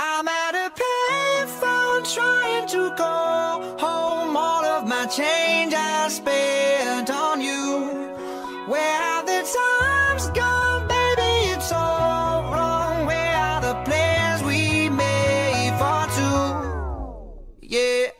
I'm at a payphone trying to call home. All of my change I spent on you. Where have the times gone, baby? It's all wrong. Where are the plans we made for two? Yeah.